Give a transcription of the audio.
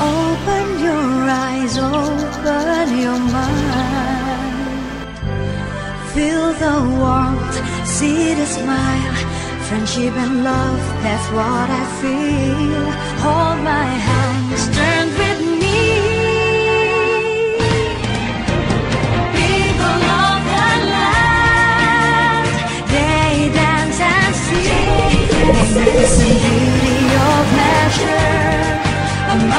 Open your eyes, open your mind. Feel the warmth, see the smile. Friendship and love, that's what I feel.